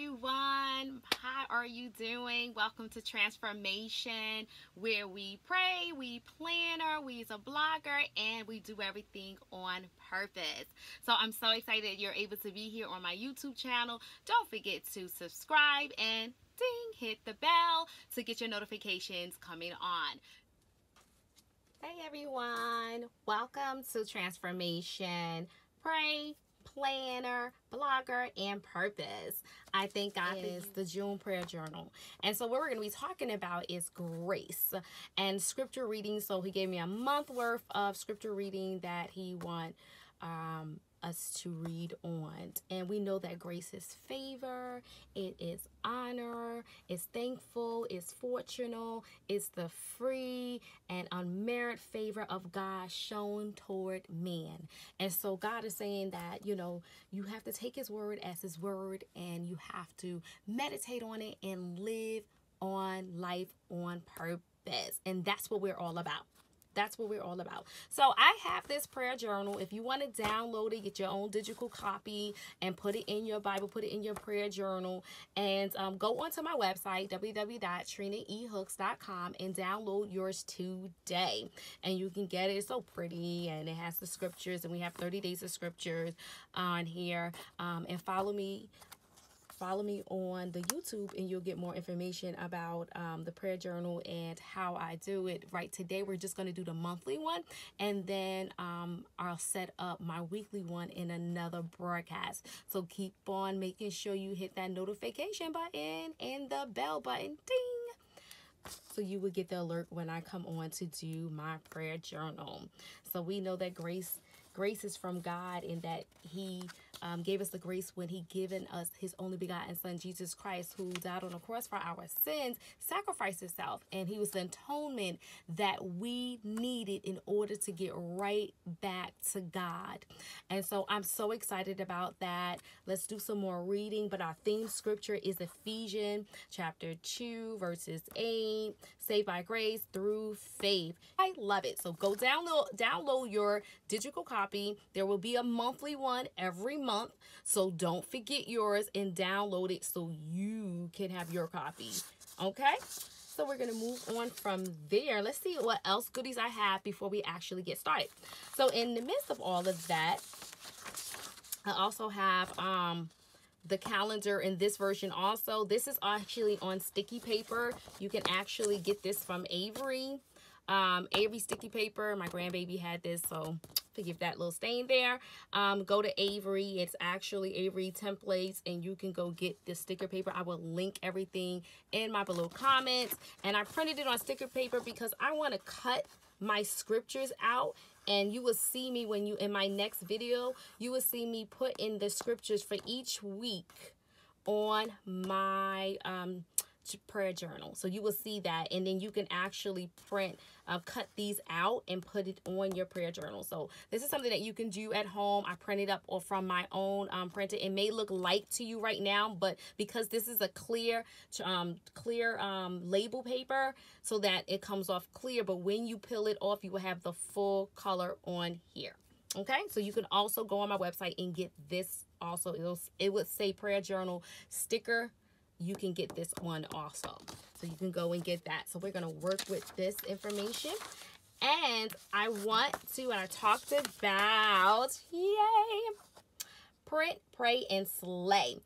everyone. How are you doing? Welcome to Transformation, where we pray, we planner, we use a blogger, and we do everything on purpose. So I'm so excited you're able to be here on my YouTube channel. Don't forget to subscribe and ding, hit the bell to get your notifications coming on. Hey everyone, welcome to Transformation. Pray, planner, blogger, and purpose. I think God is the June prayer journal. And so what we're going to be talking about is grace and scripture reading. So he gave me a month worth of scripture reading that he want um, us to read on. And we know that grace is favor, it is honor, it's thankful, it's fortunate, it's the free and unmerited favor of God shown toward man. And so God is saying that, you know, you have to take his word as his word and you have to meditate on it and live on life on purpose. And that's what we're all about. That's what we're all about. So I have this prayer journal. If you want to download it, get your own digital copy and put it in your Bible, put it in your prayer journal, and um, go onto my website, www.trinaehooks.com, and download yours today. And you can get it. It's so pretty, and it has the scriptures, and we have 30 days of scriptures on here. Um, and follow me follow me on the YouTube and you'll get more information about um, the prayer journal and how I do it. Right today, we're just going to do the monthly one and then um, I'll set up my weekly one in another broadcast. So keep on making sure you hit that notification button and the bell button. Ding! So you will get the alert when I come on to do my prayer journal. So we know that grace grace is from God and that he um, gave us the grace when he given us his only begotten son, Jesus Christ, who died on the cross for our sins, sacrificed himself. And he was the atonement that we needed in order to get right back to God. And so I'm so excited about that. Let's do some more reading. But our theme scripture is Ephesians chapter 2, verses 8, saved by grace through faith. I love it. So go download download your digital copy. There will be a monthly one every month. So don't forget yours and download it so you can have your copy. Okay? So we're going to move on from there. Let's see what else goodies I have before we actually get started. So in the midst of all of that, I also have um the calendar in this version also. This is actually on sticky paper. You can actually get this from Avery. Um, Avery sticky paper. My grandbaby had this, so forgive that little stain there. Um, go to Avery. It's actually Avery templates, and you can go get the sticker paper. I will link everything in my below comments. And I printed it on sticker paper because I want to cut my scriptures out and you will see me when you in my next video you will see me put in the scriptures for each week on my um prayer journal. So you will see that and then you can actually print, uh, cut these out and put it on your prayer journal. So this is something that you can do at home. I printed up or from my own um, printer. It may look light to you right now, but because this is a clear, um, clear um, label paper so that it comes off clear. But when you peel it off, you will have the full color on here. Okay, so you can also go on my website and get this also. It'll, it would say prayer journal sticker you can get this one also. So you can go and get that. So we're going to work with this information. And I want to, and I talked about, yay, print, pray, and slay.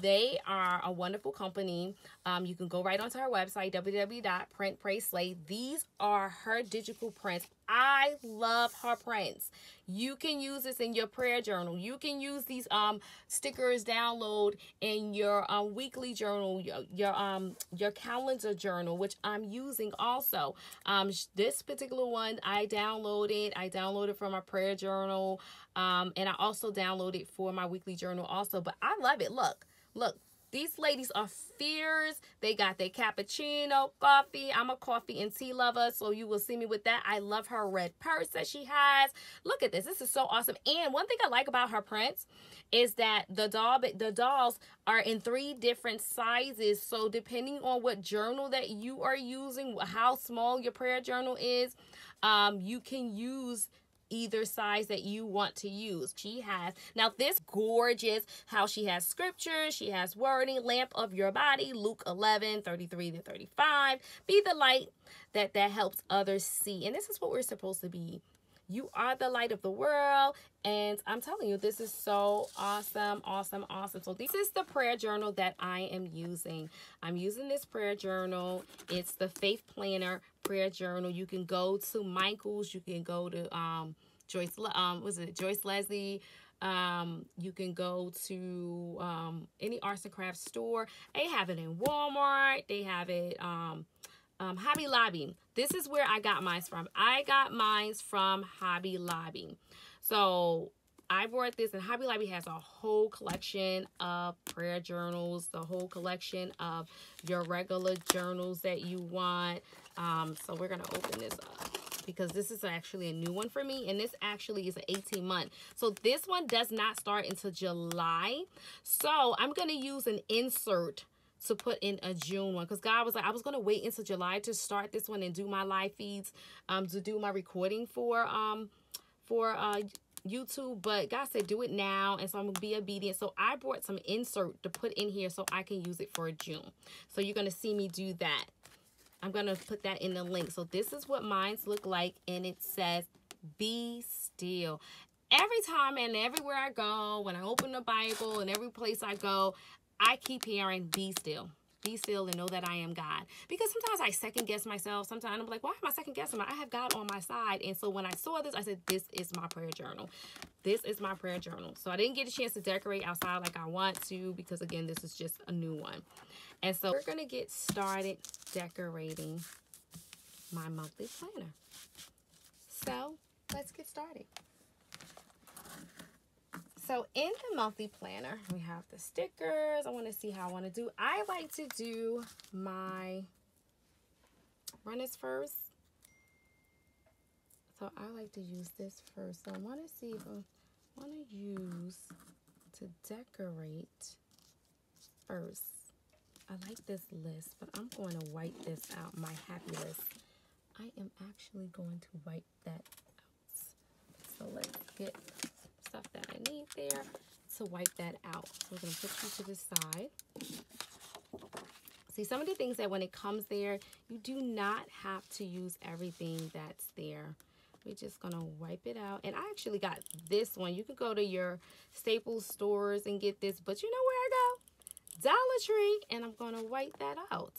They are a wonderful company. Um, you can go right onto her website, www.printprayslay. These are her digital prints. I love her prints. You can use this in your prayer journal. You can use these um stickers download in your um, weekly journal, your, your um your calendar journal, which I'm using also. Um, this particular one I downloaded. I downloaded from my prayer journal. Um, and I also downloaded for my weekly journal also. But I love it. Look, look, these ladies are fierce. They got their cappuccino coffee. I'm a coffee and tea lover, so you will see me with that. I love her red purse that she has. Look at this. This is so awesome. And one thing I like about her prints is that the doll the dolls are in three different sizes. So depending on what journal that you are using, how small your prayer journal is, um, you can use either size that you want to use. She has, now this gorgeous, how she has scripture, she has wording, lamp of your body, Luke 11, 33 to 35. Be the light that that helps others see. And this is what we're supposed to be you are the light of the world. And I'm telling you, this is so awesome, awesome, awesome. So this is the prayer journal that I am using. I'm using this prayer journal. It's the Faith Planner prayer journal. You can go to Michael's. You can go to um, Joyce, um, was it Joyce Leslie? Um, you can go to um, any arts and crafts store. They have it in Walmart. They have it um, um, Hobby Lobby. This is where I got mine from. I got mine from Hobby Lobby. So I've bought this and Hobby Lobby has a whole collection of prayer journals, the whole collection of your regular journals that you want. Um, so we're going to open this up because this is actually a new one for me and this actually is an 18 month so this one does not start until July so I'm going to use an insert to put in a June one because God was like, I was gonna wait until July to start this one and do my live feeds, um, to do my recording for um for uh YouTube, but God said do it now, and so I'm gonna be obedient. So I brought some insert to put in here so I can use it for June. So you're gonna see me do that. I'm gonna put that in the link. So this is what mine's look like, and it says be still every time and everywhere I go, when I open the Bible and every place I go, I keep hearing, be still. Be still and know that I am God. Because sometimes I second guess myself. Sometimes I'm like, why am I second guessing? I have God on my side. And so when I saw this, I said, this is my prayer journal. This is my prayer journal. So I didn't get a chance to decorate outside like I want to because, again, this is just a new one. And so we're going to get started decorating my monthly planner. So let's get started. So in the monthly planner, we have the stickers. I want to see how I want to do. I like to do my runners first. So I like to use this first. So I want to see if um, I want to use to decorate first. I like this list, but I'm going to wipe this out, my happy list. I am actually going to wipe that out. So let's get stuff that I need there to wipe that out. So we're going to put you to the side. See, some of the things that when it comes there, you do not have to use everything that's there. We're just going to wipe it out. And I actually got this one. You can go to your Staples stores and get this. But you know where I go? Dollar Tree. And I'm going to wipe that out.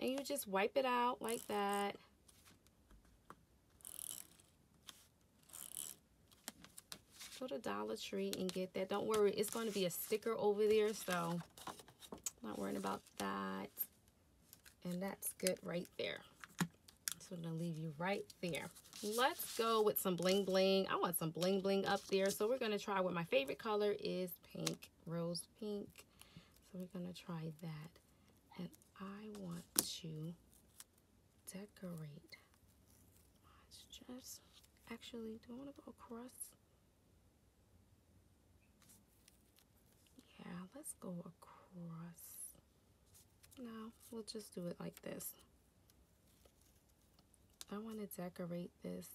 And you just wipe it out like that. To Dollar Tree and get that. Don't worry, it's going to be a sticker over there, so not worrying about that. And that's good right there. So I'm going to leave you right there. Let's go with some bling bling. I want some bling bling up there. So we're going to try what my favorite color is pink, rose pink. So we're going to try that. And I want to decorate. Let's just, actually, do I want to go across? Yeah, let's go across. No, we'll just do it like this. I want to decorate this.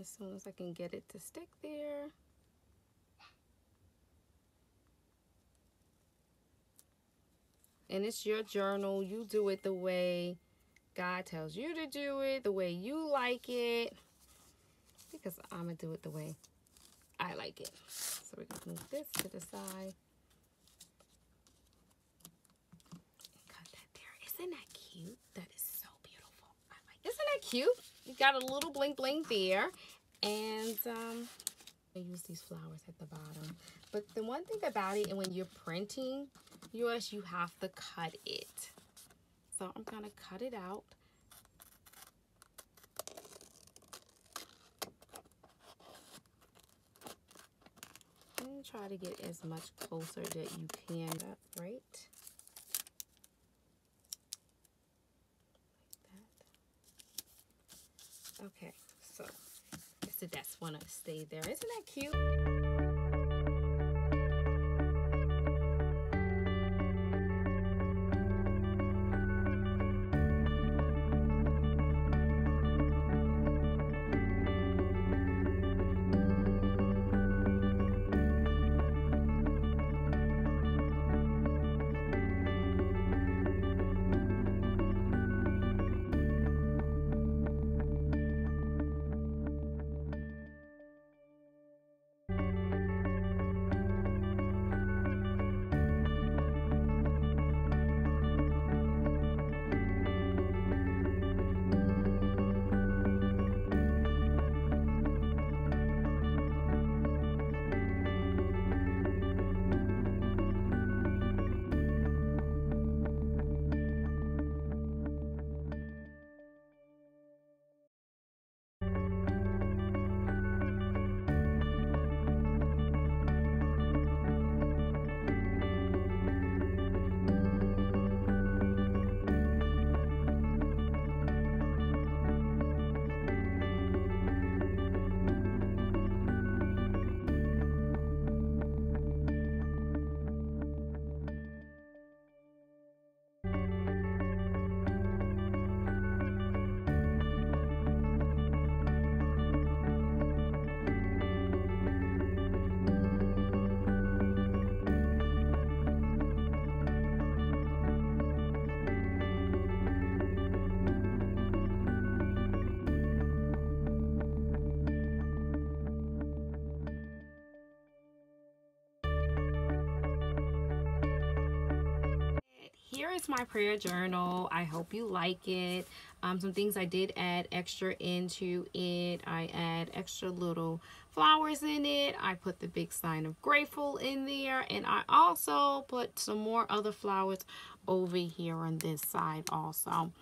As soon as I can get it to stick there. And it's your journal. You do it the way God tells you to do it, the way you like it because I'm going to do it the way I like it. So we're going to move this to the side. Cut that there. Isn't that cute? That is so beautiful. I like Isn't that cute? You got a little bling bling there. And um, I use these flowers at the bottom. But the one thing about it, and when you're printing yours, you have to cut it. So I'm going to cut it out. And try to get as much closer that you can up right? Like okay so the desk want to stay there. Isn't that cute is my prayer journal. I hope you like it. Um, some things I did add extra into it. I add extra little flowers in it. I put the big sign of grateful in there. And I also put some more other flowers over here on this side also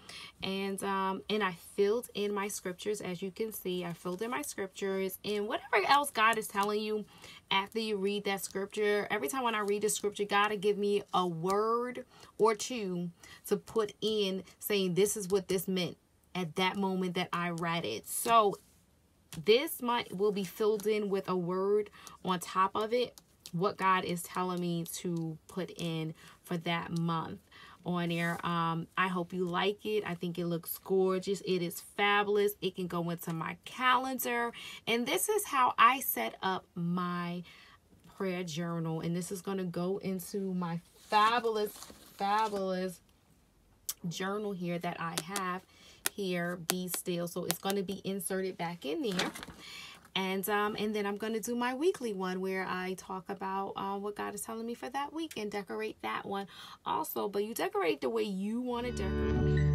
and um and i filled in my scriptures as you can see i filled in my scriptures and whatever else god is telling you after you read that scripture every time when i read the scripture god will give me a word or two to put in saying this is what this meant at that moment that i read it so this might will be filled in with a word on top of it what God is telling me to put in for that month on there. Um, I hope you like it. I think it looks gorgeous. It is fabulous. It can go into my calendar. And this is how I set up my prayer journal. And this is going to go into my fabulous, fabulous journal here that I have here, Be Still. So it's going to be inserted back in there. And um and then i'm going to do my weekly one where i talk about uh, what god is telling me for that week and decorate that one also. But you decorate the way you want to decorate